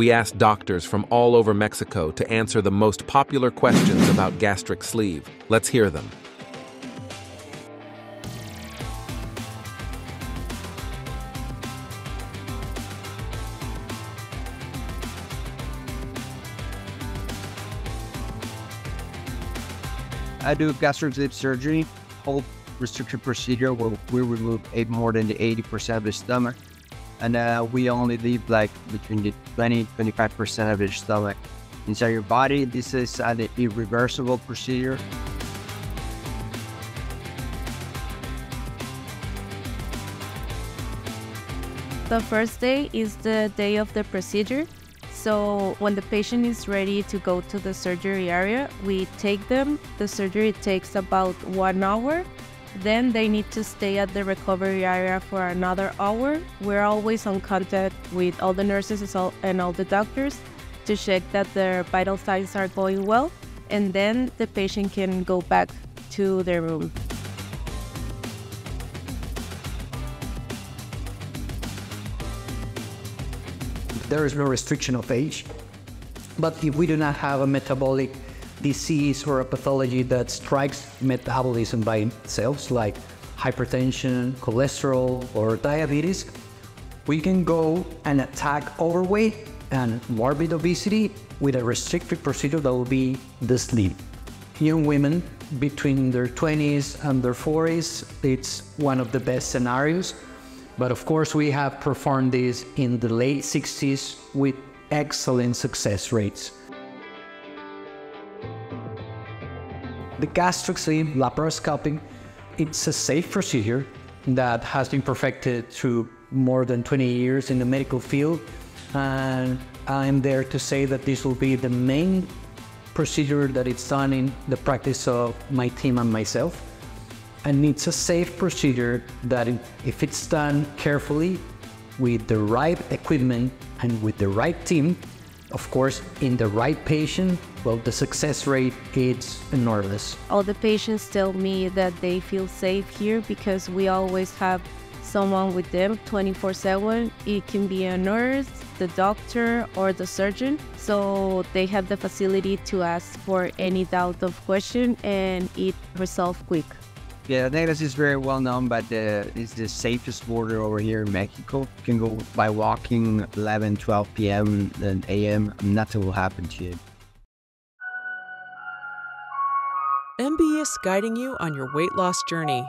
We asked doctors from all over Mexico to answer the most popular questions about gastric sleeve. Let's hear them. I do gastric sleeve surgery, whole restricted procedure where we remove more than 80% of the stomach. And uh, we only leave like between the 20 25% of your stomach inside your body. This is an irreversible procedure. The first day is the day of the procedure. So when the patient is ready to go to the surgery area, we take them. The surgery takes about one hour. Then they need to stay at the recovery area for another hour. We're always on contact with all the nurses and all the doctors to check that their vital signs are going well. And then the patient can go back to their room. there is no restriction of age. But if we do not have a metabolic disease or a pathology that strikes metabolism by itself, like hypertension, cholesterol, or diabetes, we can go and attack overweight and morbid obesity with a restrictive procedure that will be the sleeve. Young women between their 20s and their 40s, it's one of the best scenarios but of course, we have performed this in the late 60s with excellent success rates. The gastric sleeve laparoscopy, it's a safe procedure that has been perfected through more than 20 years in the medical field. And I'm there to say that this will be the main procedure that it's done in the practice of my team and myself and it's a safe procedure that if it's done carefully with the right equipment and with the right team, of course, in the right patient, well, the success rate is enormous. All the patients tell me that they feel safe here because we always have someone with them 24 7. It can be a nurse, the doctor, or the surgeon. So they have the facility to ask for any doubt of question and it resolved quick. Yeah, Negros is very well known, but uh, it's the safest border over here in Mexico. You can go by walking 11, 12 p.m. and a.m. Nothing will happen to you. MBS guiding you on your weight loss journey.